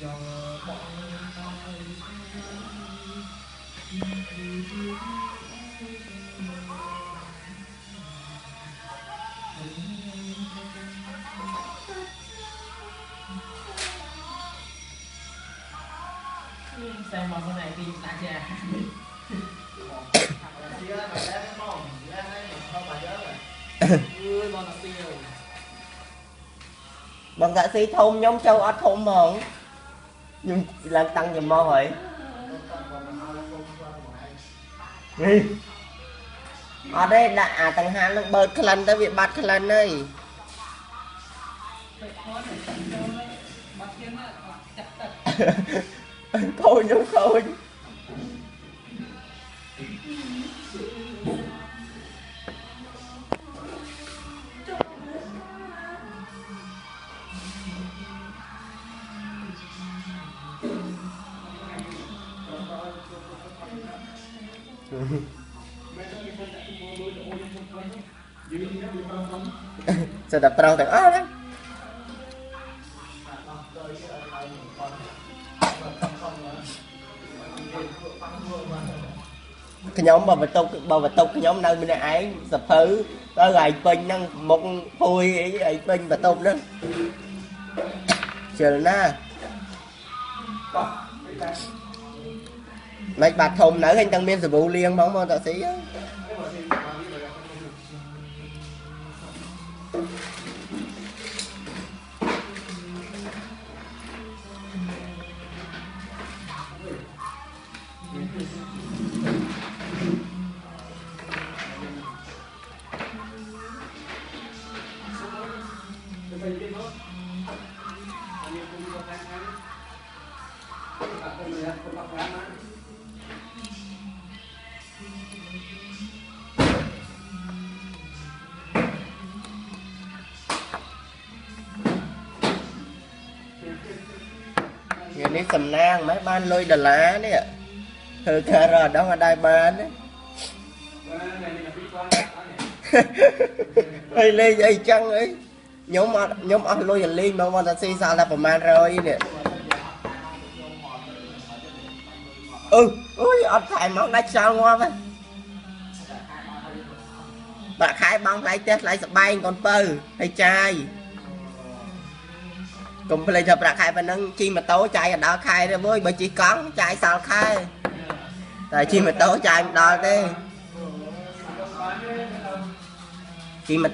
cho bọn ai xem mà con này thì đã chè bằng tạ xí thông nhóm châu ở thông mộng ខ្ញុំចូលអត់ធំហ្មងខ្ញុំឡើងតាំងខ្ញុំមកហើយនេះអត់ទេដាក់អាតង្ហាននឹងបើកក្លិនទៅវាបាត់ក្លិនហើយទៅខនទៅចូលបាត់ទៀតណាចាក់ទឹកខូចខ្ញុំខូច សិតតែប្រុសទាំងអស់ហ្នឹងខ្ញុំបើបន្ទុកបើបន្ទុកខ្ញុំនៅម្នាក់ឯងសភៅទៅឲ្យពេញហ្នឹងមុខពួយអីឲ្យពេញបន្ទុកហ្នឹងជិលណា មិនបាត់ធំនៅហើយទាំងមានសាប៊ូលាងហ្មងមកតាស៊ីហ្នឹង ថ្ ងៃនេះសំណាងមិនបានលុយដុល្លារនេះធ្វើការរត់ដល់អត់ដែរបានទេហើយលេងអីចឹងអីខ្ញុំអត់ខ្ញុំអស់លុយឲ្យលេងមកមកតាស៊ីសល់តែប្រហែល100នេះអឺអុយអត់ខែមកដាច់ចោលងាប់ហ៎បាក់ខែបងថ្លៃផ្ទះថ្លៃសបែងកូនពៅហើយចាយ កុំភ្លេចថាប្រាក់ខែប៉ុណ្ណឹងជិះម៉ូតូចាយឲ្យដល់ខែទៅវើយបើជិះកង់ចាយសល់ខែតែជិះម៉ូតូចាយមិនដល់ទេជិះម៉ូ